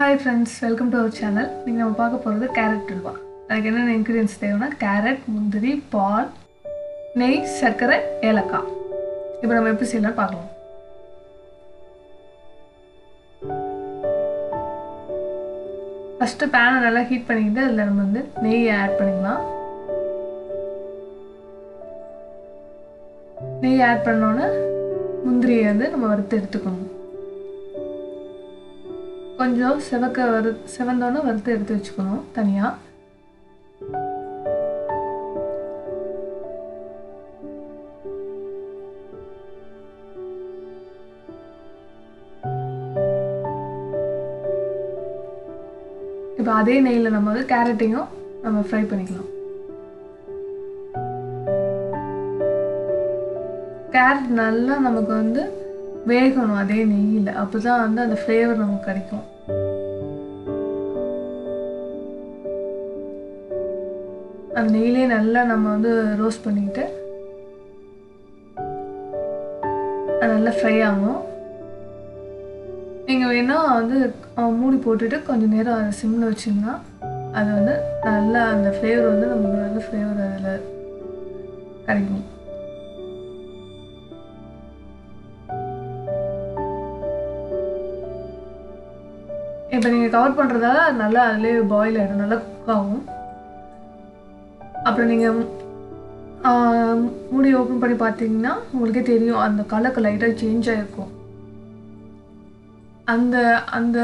Hi friends welcome to our channel நீங்கள் நம்ம பார்க்க போகிறது கேரட் அல்வா. அதுக்கு என்னென்ன இன்க்ரீடியன்ஸ் தேவைன்னா கேரட் முந்திரி பால் நெய் சர்க்கரை ஏலக்காய். இப்போ நம்ம எப்படி செய்யலாம் பார்க்கலாம். ஃபஸ்ட்டு பேனை நல்லா ஹீட் பண்ணிக்கிட்டு அதில் நம்ம வந்து நெய் ஆட் பண்ணிக்கலாம். நெய் ஆட் பண்ணோன்னே முந்திரியை வந்து நம்ம வறுத்து எடுத்துக்கணும். கொஞ்சம் செவக்க வறு செவந்தோன்னு வறுத்து எடுத்து வச்சுக்கணும் தனியாக இப்போ அதே நெய்யில் நம்ம வந்து கேரட்டையும் நம்ம ஃப்ரை பண்ணிக்கலாம். கேரட் நல்லா நமக்கு வந்து வேகணும் அதே நெய்யில். அப்போ தான் வந்து அந்த ஃப்ளேவர் நமக்கு கிடைக்கும். அந்த நெய்லே நல்லா நம்ம வந்து ரோஸ்ட் பண்ணிக்கிட்டு அது நல்லா ஃப்ரை ஆகும். நீங்கள் வேணால் வந்து மூடி போட்டுட்டு கொஞ்சம் நேரம் அதை சிம்மில் வச்சிங்கன்னா அது வந்து நல்லா அந்த ஃப்ளேவர் வந்து நமக்கு நல்ல ஃப்ளேவர் அதில் கிடைக்கும். இப்போ நீங்கள் கவர் பண்ணுறதால நல்லா அதிலே பாயில் ஆகிடும் நல்லா குக் ஆகும். அப்புறம் நீங்கள் மூடி ஓப்பன் பண்ணி பார்த்தீங்கன்னா உங்களுக்கே தெரியும் அந்த கலர் லைட்டாக சேஞ்ச் ஆகிருக்கும் அந்த அந்த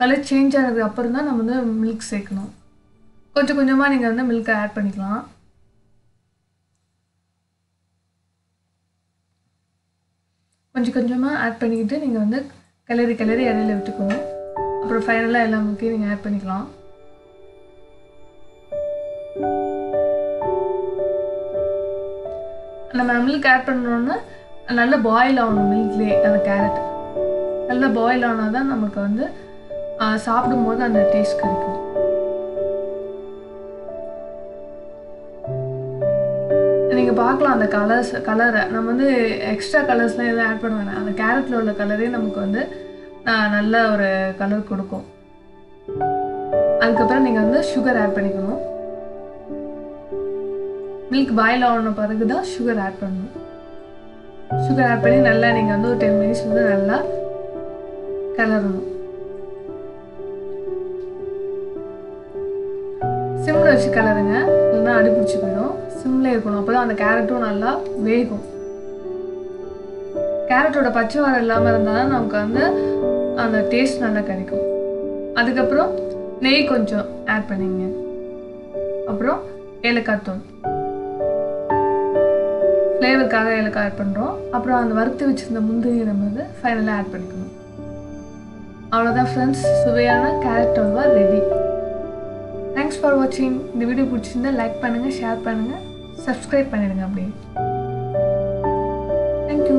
கலர் சேஞ்ச் ஆனதுக்கு அப்புறம் தான் நம்ம வந்து மில்க் சேர்க்கணும். கொஞ்சம் கொஞ்சமாக நீங்கள் வந்து மில்கை ஆட் பண்ணிக்கலாம். கொஞ்சம் கொஞ்சமாக ஆட் பண்ணிக்கிட்டு நீங்கள் வந்து கிளறி கிளறி இடையில விட்டுக்கணும். அப்புறம் ஃபைனலாக எல்லா மில்க்கையும் நீங்கள் ஆட் பண்ணிக்கலாம். நம்ம மில்க் ஆட் பண்ணோன்னா நல்லா பாயில் ஆகணும் மில்க்லேயே அந்த கேரட் நல்லா பாயில் ஆனால் தான் நமக்கு வந்து சாப்பிடும் போது அந்த டேஸ்ட் கிடைக்கும். நீங்கள் பார்க்கலாம் அந்த கலர்ஸ் கலரை நம்ம வந்து எக்ஸ்ட்ரா கலர்ஸ்லாம் எதுவும் ஆட் பண்ண வேணாம். அந்த கேரட்டில் உள்ள கலரே நமக்கு வந்து நல்ல ஒரு கலர் கொடுக்கும். அதுக்கப்புறம் நீங்கள் வந்து சுகர் ஆட் பண்ணிக்கணும். மில்க் பாயில் ஆன பிறகு தான் சுகர் ஆட் பண்ணணும். சுகர் ஆட் பண்ணி நல்லா நீங்கள் வந்து ஒரு டென் மினிட்ஸ் வந்து நல்லா கலரணும். சிம்மில் வச்சு கலருங்க. இல்லைன்னா அடிப்பிடிச்சு போயிடும். சிம்மில் இருக்கணும். அப்போ தான் அந்த கேரட்டும் நல்லா வேகும். கேரட்டோட பச்சை வாரம் இல்லாமல் இருந்தால் நமக்கு வந்து அந்த டேஸ்ட் நல்லா கிடைக்கும். அதுக்கப்புறம் நெய் கொஞ்சம் ஆட் பண்ணிங்க. அப்புறம் ஏலக்காய் தூள். ஃப்ளேவருக்காக ஏலக்காய் ஆட் பண்ணுறோம் அப்புறம் அந்த வறுத்து வச்சுருந்த முந்திரியை நம்ம வந்து ஃபைனலாக ஆட் பண்ணிக்கணும். அவ்வளோதான் ஃப்ரெண்ட்ஸ் சுவையான carrot halwa ready thanks for வாட்சிங் இந்த வீடியோ பிடிச்சிருந்தா லைக் பண்ணுங்கள் ஷேர் பண்ணுங்கள் சப்ஸ்கிரைப் பண்ணிடுங்க அப்படியே. தேங்க்யூ